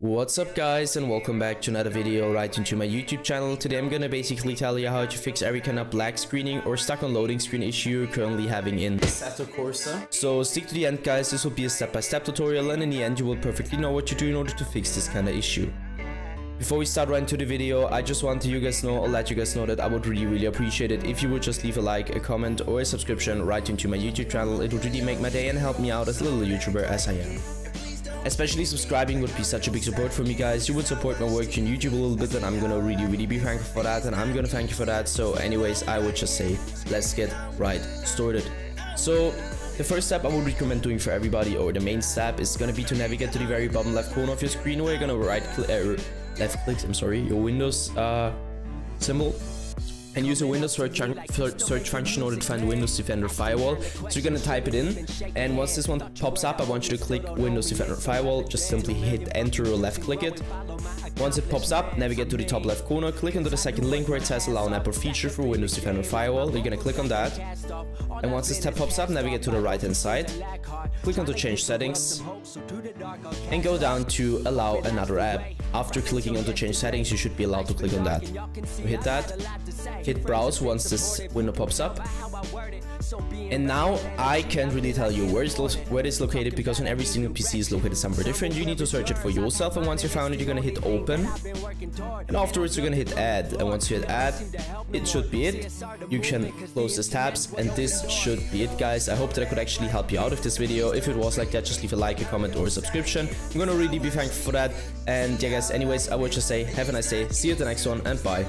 What's up guys and welcome back to another video right into my YouTube channel. Today I'm gonna basically tell you how to fix every kind of black screening or stuck on loading screen issue you're currently having in Assetto Corsa. So stick to the end guys, this will be a step-by-step -step tutorial and in the end you will perfectly know what to do in order to fix this kind of issue. Before we start right into the video, I just want to you guys know or let you guys know that I would really really appreciate it if you would just leave a like, a comment or a subscription right into my YouTube channel. It would really make my day and help me out as a little YouTuber as I am. Especially subscribing would be such a big support for me guys. You would support my work on YouTube a little bit and I'm gonna really really be thankful for that and I'm gonna thank you for that. So anyways, I would just say let's get right started. So the first step I would recommend doing for everybody or the main step is gonna be to navigate to the very bottom left corner of your screen where you're gonna right click, uh, left click, I'm sorry, your Windows uh, symbol and use a Windows search, search function in order to find Windows Defender Firewall. So you're gonna type it in, and once this one pops up, I want you to click Windows Defender Firewall. Just simply hit enter or left click it. Once it pops up, navigate to the top left corner, click into the second link where it says allow an app or feature for Windows Defender Firewall. You're gonna click on that. And once this tab pops up, navigate to the right hand side, click on to change settings, and go down to allow another app. After clicking on to change settings, you should be allowed to click on that. You hit that, hit browse once this window pops up. And now I can't really tell you where it's, where it's located because on every single PC is located somewhere different. You need to search it for yourself and once you found it you're gonna hit open and afterwards you're gonna hit add and once you hit add it should be it. You can close these tabs and this should be it guys. I hope that I could actually help you out with this video. If it was like that just leave a like, a comment or a subscription. I'm gonna really be thankful for that and yeah guys anyways I would just say have a nice day, see you at the next one and bye.